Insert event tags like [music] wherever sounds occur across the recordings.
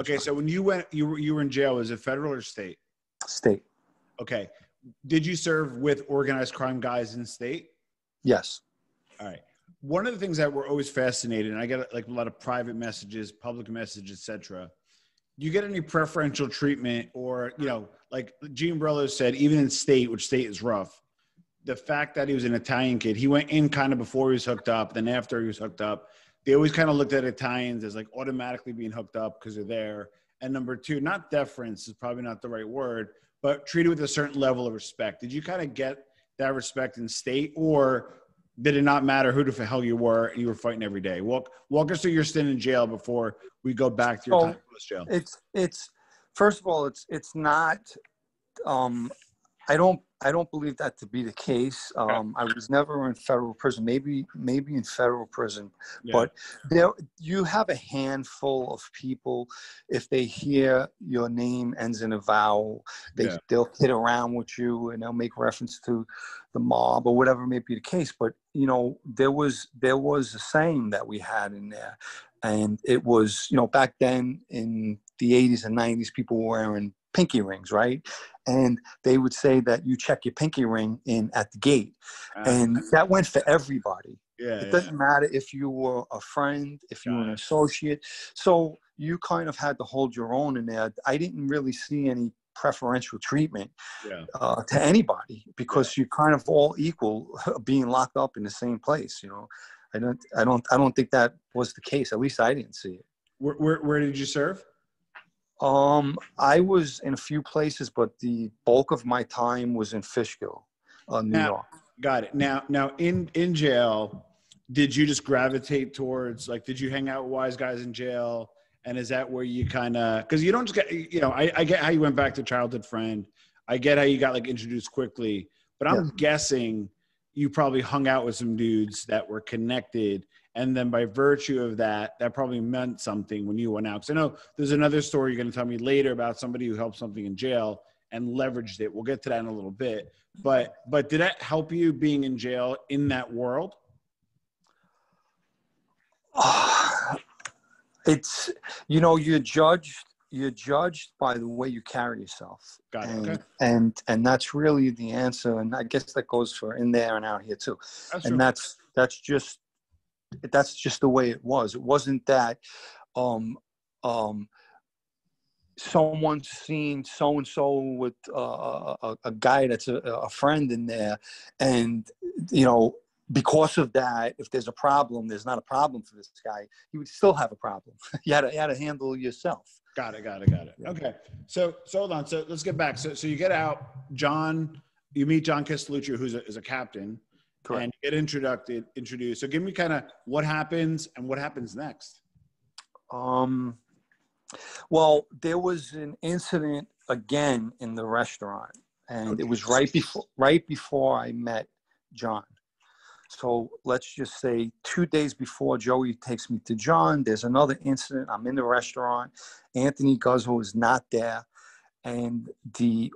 Okay, so when you went, you were you were in jail. Was it federal or state? State. Okay. Did you serve with organized crime guys in state? Yes. All right. One of the things that we're always fascinated, and I get like a lot of private messages, public messages, etc. Do you get any preferential treatment, or you know, like Gene Borrello said, even in state, which state is rough, the fact that he was an Italian kid, he went in kind of before he was hooked up, then after he was hooked up. They always kind of looked at Italians as like automatically being hooked up because they're there. And number two, not deference is probably not the right word, but treated with a certain level of respect. Did you kind of get that respect in state, or did it not matter who the hell you were and you were fighting every day? Walk walk us through your stint in jail before we go back to your time post jail. It's it's first of all, it's it's not. Um, I don't I don't believe that to be the case. Um, I was never in federal prison. Maybe maybe in federal prison, but there you have a handful of people. If they hear your name ends in a vowel, they Yeah. they'll kid around with you and they'll make reference to the mob or whatever may be the case. But you know there was there was a saying that we had in there, and it was you know back then in the 80s and 90s people were wearing pinky rings right? And they would say that you check your pinky ring in at the gate. Uh, and that went for everybody. Yeah, it yeah. doesn't matter if you were a friend if you were an associate. So you kind of had to hold your own in there. I didn't really see any preferential treatment yeah. uh, to anybody because you're kind of all equal [laughs] being locked up in the same place you know? I don't i don't i don't think that was the case. At least i didn't see it. Where, where, where did you serve? Um, I was in a few places, but the bulk of my time was in Fishkill, uh, New Now- York. Got it. Now, now in in jail, did you just gravitate towards like? Did you hang out with wise guys in jail? And is that where you kind of because you don't just get you know I, I get how you went back to childhood friend. I get how you got like introduced quickly, but I'm guessing you probably hung out with some dudes that were connected, and then by virtue of that, that probably meant something when you went out. Because I know there's another story you're going to tell me later about somebody who helped something in jail and leveraged it. We'll get to that in a little bit. But but did that help you being in jail in that world? [sighs] it's you know you're judged you're judged by the way you carry yourself. Got it, and, okay. and and that's really the answer and i guess that goes for in there and out here too. That's and true. that's that's just that's just the way it was. It wasn't that um um someone seen so and so with uh, a, a guy that's a, a friend in there and you know because of that if there's a problem there's not a problem for this guy you would still have a problem. [laughs] You had to, you had to handle yourself Got it. Got it. Got it. Okay. So so hold on. So let's get back. So so you get out, John. You meet John Castellucci, who's a, is a captain, Correct. and you get introduced. Introduced. So give me kind of what happens and what happens next. Um, well, there was an incident again in the restaurant, and it was right before right before I met John. So let's just say two days before Joey takes me to John, there's another incident. I'm in the restaurant. Anthony Guzzo is not there, and the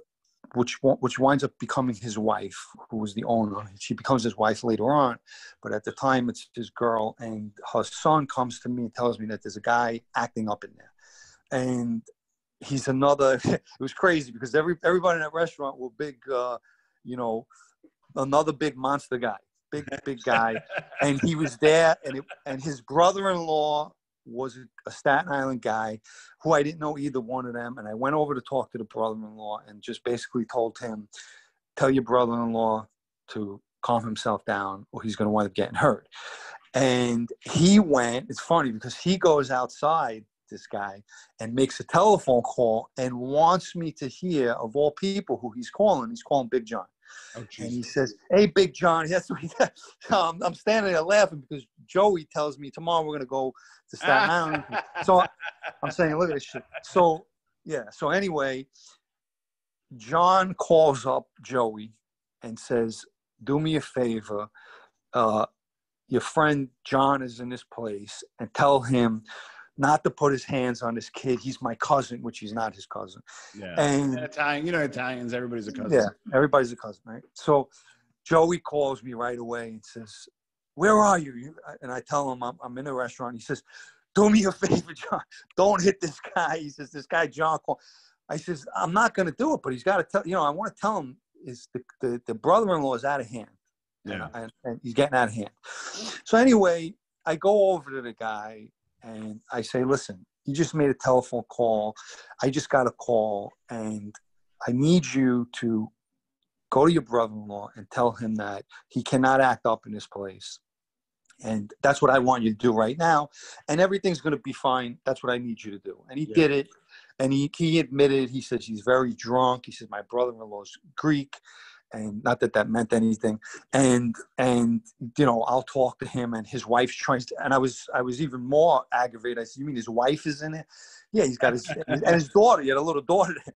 which which winds up becoming his wife, who was the owner. She becomes his wife later on, but at the time it's his girl. And her son comes to me and tells me that there's a guy acting up in there, and he's another. [laughs] It was crazy because every everybody in that restaurant were big, uh, you know, another big monster guy, big big guy, and he was there, and it, and his brother-in-law was a Staten Island guy who I didn't know either one of them. And I went over to talk to the brother-in-law and just basically told him, "Tell your brother-in-law to calm himself down, or he's going to wind up getting hurt." And he went. It's funny because he goes outside. This guy and makes a telephone call and wants me to hear of all people who he's calling. He's calling Big John. Oh, And he says, "Hey, Big John." [laughs] That's what he. Um, I'm standing there laughing because Joey tells me tomorrow we're gonna go to Staten [laughs] Island. So I'm saying, look at this shit. So yeah. So anyway, John calls up Joey and says, "Do me a favor. Uh, your friend John is in this place, and tell him." Not to put his hands on this kid. He's my cousin, which he's not his cousin. yeah. And Italian. You know Italians. Everybody's a cousin. yeah, everybody's a cousin, right? So Joey calls me right away and says, "Where are you?" You- uh, And I tell him I'm, I'm in a restaurant. He says, do me a [laughs] favor, John. Don't hit this guy. He says, this guy, John. I says, I'm not going to do it, but he's got to tell, you know, I want to tell him is the, the, the brother-in-law is out of hand. Yeah. And, and he's getting out of hand. So anyway, I go over to the guy and I say, listen, you just made a telephone call. I just got a call and I need you to go to your brother-in-law and tell him that he cannot act up in this place. And that's what i want you to do right now. And everything's going to be fine. That's what i need you to do. And he Yeah. did it. And he, he admitted he says he's very drunk. He says my brother-in-law is greek and not that that meant anything. And and you know i'll talk to him and his wife's trying to and i was i was even more aggravated. I said you mean his wife is in it? Yeah he's got his and his daughter he had a little daughter